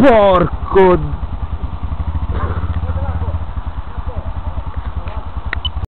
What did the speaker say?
Porco